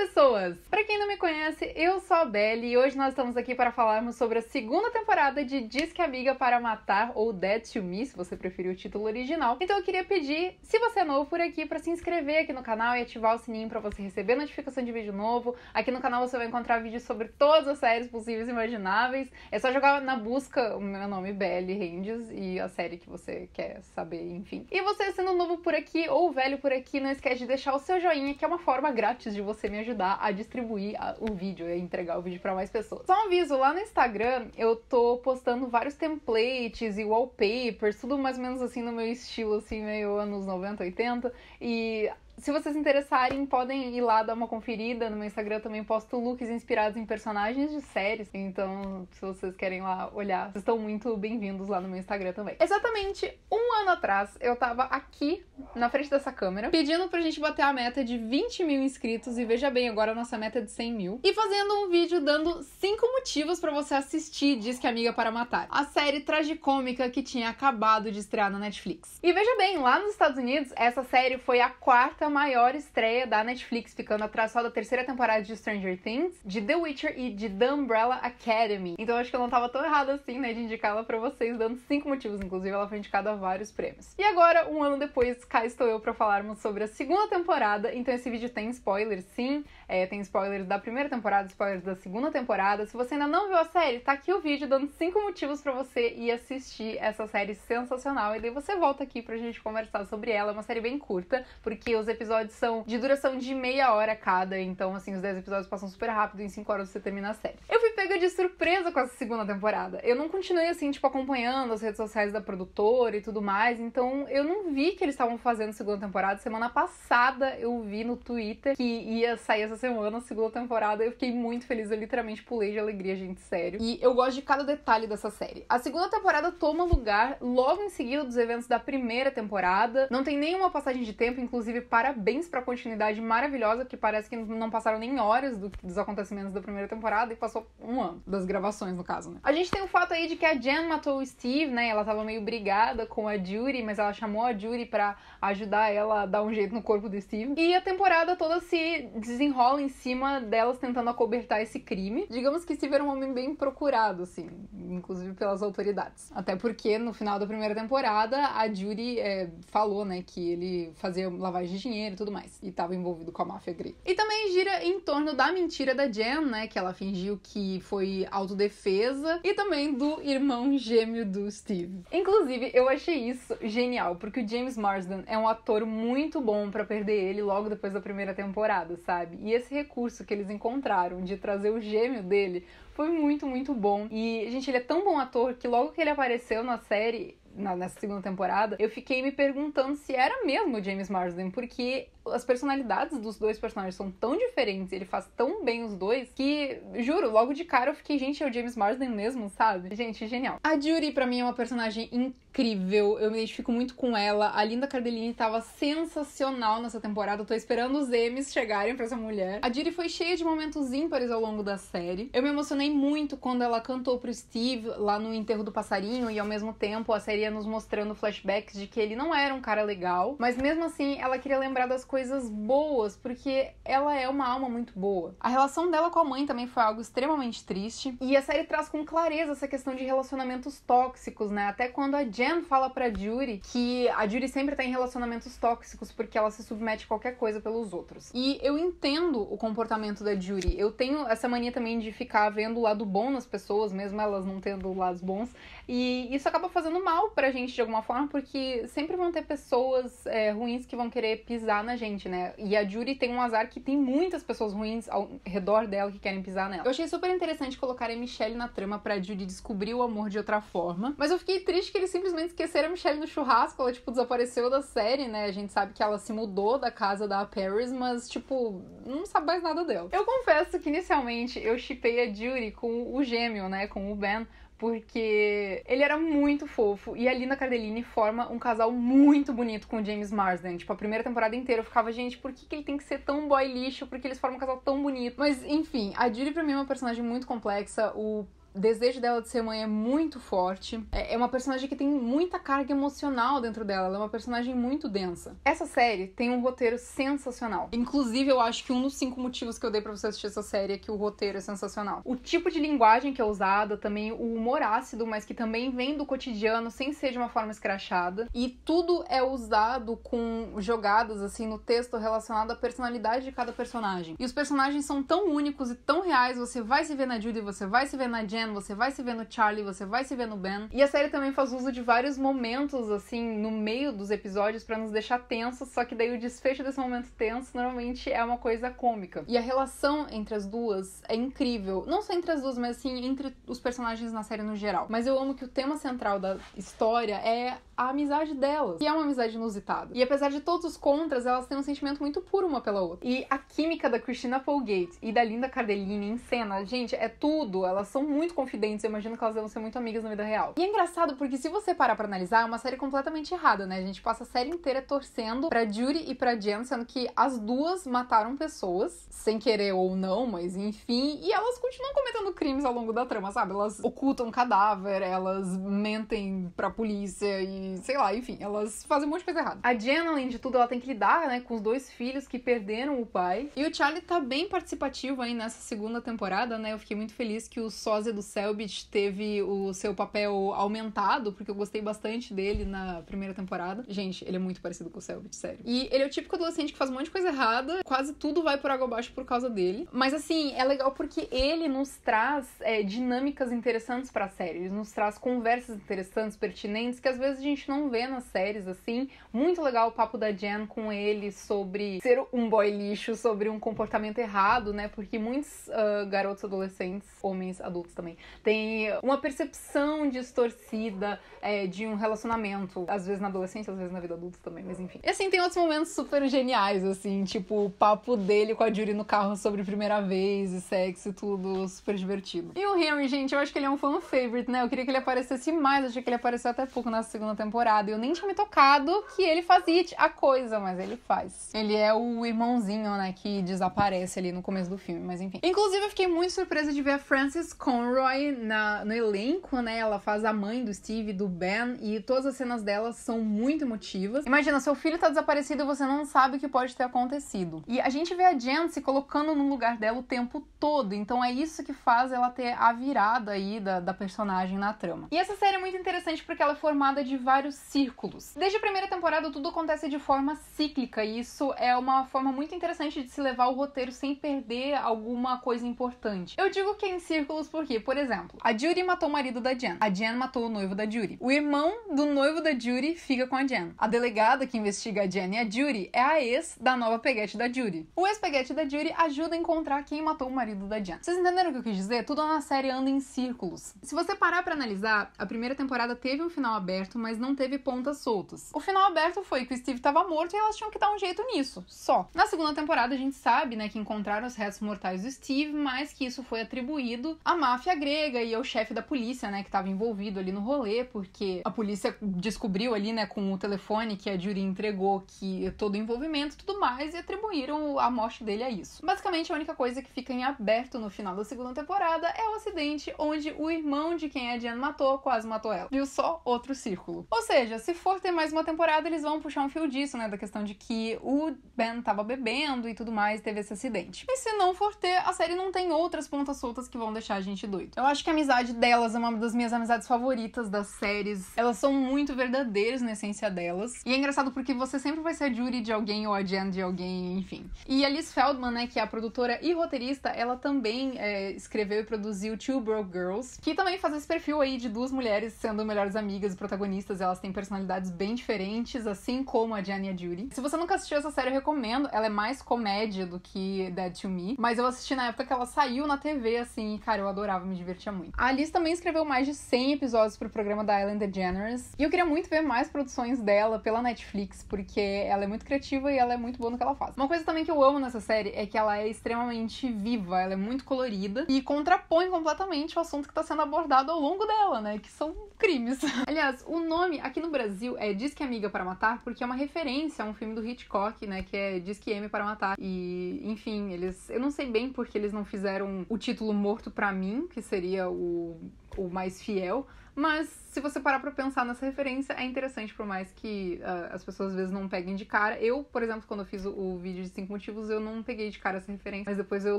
pessoas! Para quem não me conhece, eu sou a Belly e hoje nós estamos aqui para falarmos sobre a segunda temporada de Disque Amiga para Matar ou Dead to Me, se você preferir o título original. Então eu queria pedir, se você é novo por aqui, para se inscrever aqui no canal e ativar o sininho para você receber notificação de vídeo novo. Aqui no canal você vai encontrar vídeos sobre todas as séries possíveis e imagináveis. É só jogar na busca o meu nome Belly Ranges e a série que você quer saber, enfim. E você sendo novo por aqui ou velho por aqui, não esquece de deixar o seu joinha, que é uma forma grátis de você me ajudar a distribuir o vídeo e entregar o vídeo para mais pessoas. Só um aviso, lá no Instagram eu tô postando vários templates e wallpapers, tudo mais ou menos assim no meu estilo, assim, meio anos 90, 80. E se vocês interessarem, podem ir lá dar uma conferida. No meu Instagram também posto looks inspirados em personagens de séries. Então, se vocês querem lá olhar, vocês estão muito bem-vindos lá no meu Instagram também. Exatamente um ano atrás, eu tava aqui na frente dessa câmera, pedindo pra gente bater a meta de 20 mil inscritos. E veja bem, agora a nossa meta é de 100 mil. E fazendo um vídeo dando 5 motivos para você assistir Diz que Amiga para Matar. A série tragicômica que tinha acabado de estrear na Netflix. E veja bem, lá nos Estados Unidos, essa série foi a quarta maior estreia da Netflix, ficando atrás só da terceira temporada de Stranger Things, de The Witcher e de The Umbrella Academy. Então acho que eu não tava tão errada assim, né, de indicar ela pra vocês, dando cinco motivos. Inclusive, ela foi indicada a vários prêmios. E agora, um ano depois, cá estou eu para falarmos sobre a segunda temporada. Então esse vídeo tem spoilers, sim. É, tem spoilers da primeira temporada, spoilers da segunda temporada. Se você ainda não viu a série, tá aqui o vídeo dando cinco motivos para você ir assistir essa série sensacional. E daí você volta aqui pra gente conversar sobre ela. É uma série bem curta, porque os episódios são de duração de meia hora cada. Então, assim, os 10 episódios passam super rápido. Em 5 horas você termina a série. Eu fui pega de surpresa com essa segunda temporada. Eu não continuei, assim, tipo, acompanhando as redes sociais da produtora e tudo mais. Então, eu não vi que eles estavam fazendo segunda temporada. Semana passada eu vi no Twitter que ia sair essa semana a segunda temporada. Eu fiquei muito feliz. Eu literalmente pulei de alegria, gente, sério. E eu gosto de cada detalhe dessa série. A segunda temporada toma lugar logo em seguida dos eventos da primeira temporada. Não tem nenhuma passagem de tempo, inclusive, parabéns pra continuidade maravilhosa, que parece que não passaram nem horas do, dos acontecimentos da primeira temporada e passou um ano das gravações, no caso, né? A gente tem o fato aí de que a Jen matou o Steve, né? Ela tava meio brigada com a Judy, mas ela chamou a Judy pra ajudar ela a dar um jeito no corpo do Steve. E a temporada toda se desenrola em cima delas tentando acobertar esse crime. Digamos que Steve era um homem bem procurado, assim, inclusive pelas autoridades. Até porque no final da primeira temporada a Judy é, falou, né, que ele fazia lavagem de dinheiro e tudo mais. E tava envolvido com a máfia grega. E também gira em torno da mentira da Jen, né, que ela fingiu que foi autodefesa. E também do irmão gêmeo do Steve. Inclusive, eu achei isso genial, porque o James Marsden é um ator muito bom para perder ele logo depois da primeira temporada, sabe? E esse recurso que eles encontraram de trazer o gêmeo dele foi muito, muito bom. E, gente, ele é tão bom ator que logo que ele apareceu na série, na, nessa segunda temporada, eu fiquei me perguntando se era mesmo o James Marsden, porque as personalidades dos dois personagens são tão diferentes, ele faz tão bem os dois, que, juro, logo de cara eu fiquei, gente, é o James Marsden mesmo, sabe? Gente, genial. A Judy, pra mim, é uma personagem incrível, eu me identifico muito com ela. A Linda Cardellini tava sensacional nessa temporada, eu tô esperando os Emmys chegarem pra essa mulher. A Judy foi cheia de momentos ímpares ao longo da série. Eu me emocionei muito quando ela cantou pro Steve lá no enterro do passarinho, e ao mesmo tempo a série ia nos mostrando flashbacks de que ele não era um cara legal, mas mesmo assim ela queria lembrar das coisas boas, porque ela é uma alma muito boa. A relação dela com a mãe também foi algo extremamente triste, e a série traz com clareza essa questão de relacionamentos tóxicos, né? Até quando a Jen fala pra Judy que a Judy sempre tá em relacionamentos tóxicos porque ela se submete a qualquer coisa pelos outros. E eu entendo o comportamento da Judy. Eu tenho essa mania também de ficar vendo o lado bom nas pessoas, mesmo elas não tendo lados bons. E isso acaba fazendo mal pra gente de alguma forma, porque sempre vão ter pessoas é, ruins que vão querer pisar na gente, né? E a Judy tem um azar que tem muitas pessoas ruins ao redor dela que querem pisar nela. Eu achei super interessante colocar a Michelle na trama pra Judy descobrir o amor de outra forma. Mas eu fiquei triste que eles simplesmente esqueceram a Michelle no churrasco. Ela, tipo, desapareceu da série, né? A gente sabe que ela se mudou da casa da Paris, mas, tipo, não sabe mais nada dela. Eu confesso que inicialmente eu chipei a Judy com o gêmeo, né? Com o Ben porque ele era muito fofo e a Linda Cardellini forma um casal muito bonito com o James Marsden. Tipo, a primeira temporada inteira eu ficava, gente, por que, que ele tem que ser tão boy lixo? Porque eles formam um casal tão bonito. Mas, enfim, a Judy pra mim é uma personagem muito complexa. O desejo dela de ser mãe é muito forte. É, é uma personagem que tem muita carga emocional dentro dela. Ela é uma personagem muito densa. Essa série tem um roteiro sensacional. Inclusive, eu acho que um dos cinco motivos que eu dei para você assistir essa série é que o roteiro é sensacional. O tipo de linguagem que é usada, também o humor ácido, mas que também vem do cotidiano sem ser de uma forma escrachada. E tudo é usado com jogadas assim no texto relacionado à personalidade de cada personagem. E os personagens são tão únicos e tão reais, você vai se ver na Judy, você vai se ver na Jen, você vai se ver no Charlie, você vai se ver no Ben. E a série também faz uso de vários momentos assim no meio dos episódios para nos deixar tensos, só que daí o desfecho desse momento tenso normalmente é uma coisa cômica. E a relação entre as duas é incrível, não só entre as duas, mas assim entre os personagens na série no geral. Mas eu amo que o tema central da história é a amizade delas, que é uma amizade inusitada. E apesar de todos os contras, elas têm um sentimento muito puro uma pela outra. E a química da Christina Applegate e da Linda Cardellini em cena, gente, é tudo. Elas são muito confidentes, eu imagino que elas devem ser muito amigas na vida real. E é engraçado porque se você parar pra analisar, é uma série completamente errada, né? A gente passa a série inteira torcendo pra Judy e pra Jen, sendo que as duas mataram pessoas, sem querer ou não, mas enfim, e elas continuam cometendo crimes ao longo da trama, sabe? Elas ocultam cadáver, elas mentem pra polícia e sei lá, enfim, elas fazem um monte de coisa errada. A Jen, além de tudo, ela tem que lidar, né, com os dois filhos que perderam o pai. E o Charlie tá bem participativo aí nessa segunda temporada, né? Eu fiquei muito feliz que o sósia do Selbit teve o seu papel aumentado, porque eu gostei bastante dele na primeira temporada. Gente, ele é muito parecido com o Selbit, sério. E ele é o típico adolescente que faz um monte de coisa errada, quase tudo vai por água abaixo por causa dele. Mas assim, é legal porque ele nos traz é, dinâmicas interessantes pra série, ele nos traz conversas interessantes, pertinentes, que às vezes a gente não vê nas séries, assim. Muito legal o papo da Jen com ele sobre ser um boy lixo, sobre um comportamento errado, né? Porque muitos uh, garotos adolescentes, homens adultos também, têm uma percepção distorcida é, de um relacionamento. Às vezes na adolescência, às vezes na vida adulta também, mas enfim. E assim, tem outros momentos super geniais, assim, tipo o papo dele com a Judy no carro sobre primeira vez e sexo e tudo, super divertido. E o Henry, gente, eu acho que ele é um fan favorite, né? Eu queria que ele aparecesse mais, achei que ele apareceu até pouco na segunda temporada. E eu nem tinha me tocado que ele fazia a coisa, mas ele faz. Ele é o irmãozinho, né, que desaparece ali no começo do filme, mas enfim. Inclusive, eu fiquei muito surpresa de ver a Frances Conroy na, no elenco, né? Ela faz a mãe do Steve, do Ben, e todas as cenas dela são muito emotivas. Imagina, seu filho tá desaparecido e você não sabe o que pode ter acontecido. E a gente vê a Jen se colocando no lugar dela o tempo todo, então é isso que faz ela ter a virada aí da, da personagem na trama. E essa série é muito interessante porque ela é formada de vários círculos. Desde a primeira temporada, tudo acontece de forma cíclica, e isso é uma forma muito interessante de se levar o roteiro sem perder alguma coisa importante. Eu digo que é em círculos porque, por exemplo, a Judy matou o marido da Jen, a Jen matou o noivo da Judy. O irmão do noivo da Judy fica com a Jen. A delegada que investiga a Jen e a Judy é a ex da nova peguete da Judy. O ex-peguete da Judy ajuda a encontrar quem matou o marido da Jen. Vocês entenderam o que eu quis dizer? Tudo na série anda em círculos. Se você parar para analisar, a primeira temporada teve um final aberto, mas não teve pontas soltas. O final aberto foi que o Steve estava morto e elas tinham que dar um jeito nisso, só. Na segunda temporada a gente sabe, né, que encontraram os restos mortais do Steve, mas que isso foi atribuído à máfia grega e ao chefe da polícia, né, que estava envolvido ali no rolê, porque a polícia descobriu ali, né, com o telefone que a Judy entregou que todo o envolvimento e tudo mais e atribuíram a morte dele a isso. Basicamente a única coisa que fica em aberto no final da segunda temporada é o acidente onde o irmão de quem a Jen matou quase matou ela. Viu só outro círculo. Ou seja, se for ter mais uma temporada, eles vão puxar um fio disso, né? Da questão de que o Ben tava bebendo e tudo mais, teve esse acidente. E se não for ter, a série não tem outras pontas soltas que vão deixar a gente doido. Eu acho que a amizade delas é uma das minhas amizades favoritas das séries. Elas são muito verdadeiras na essência delas. E é engraçado porque você sempre vai ser a Judy de alguém ou a Jen de alguém, enfim. E a Liz Feldman, né, que é a produtora e roteirista, ela também é, escreveu e produziu Two Broke Girls, que também faz esse perfil aí de duas mulheres sendo melhores amigas e protagonistas. Elas têm personalidades bem diferentes, assim como a Jen e a Judy. Se você nunca assistiu essa série, eu recomendo. Ela é mais comédia do que Dead to Me, mas eu assisti na época que ela saiu na TV, assim, e, cara, eu adorava, me divertia muito. A Liz também escreveu mais de 100 episódios pro programa da Ellen DeGeneres, e eu queria muito ver mais produções dela pela Netflix, porque ela é muito criativa e ela é muito boa no que ela faz. Uma coisa também que eu amo nessa série é que ela é extremamente viva, ela é muito colorida e contrapõe completamente o assunto que tá sendo abordado ao longo dela, né, que são crimes. Aliás, o nome aqui no Brasil é Diz que Amiga para Matar, porque é uma referência a um filme do Hitchcock, né? Que é Diz que M para Matar. E, enfim, eles. Eu não sei bem porque eles não fizeram o título Morto para mim, que seria o, o mais fiel. Mas se você parar pra pensar nessa referência, é interessante, por mais que uh, as pessoas às vezes não peguem de cara. Eu, por exemplo, quando eu fiz o, o, vídeo de cinco motivos, eu não peguei de cara essa referência, mas depois eu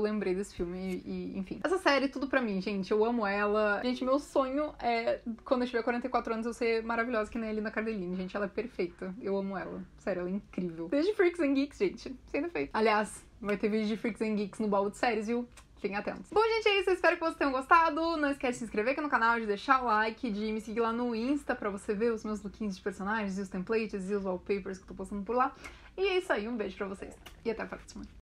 lembrei desse filme e, e, enfim. Essa série, tudo pra mim, gente. Eu amo ela. Gente, meu sonho é, quando eu tiver 44 anos, eu ser maravilhosa que nem a Lina Cardellini. Gente, ela é perfeita. Eu amo ela. Sério, ela é incrível. Desde Freaks and Geeks, gente. Sem defeito. Aliás, vai ter vídeo de Freaks and Geeks no baú de séries, viu? Fiquem atentos. Bom, gente, é isso. Eu espero que vocês tenham gostado. Não esquece de se inscrever aqui no canal, de deixar o like, de me seguir lá no Insta pra você ver os meus lookinhos de personagens e os templates e os wallpapers que eu tô postando por lá. E é isso aí. Um beijo pra vocês. E até a próxima.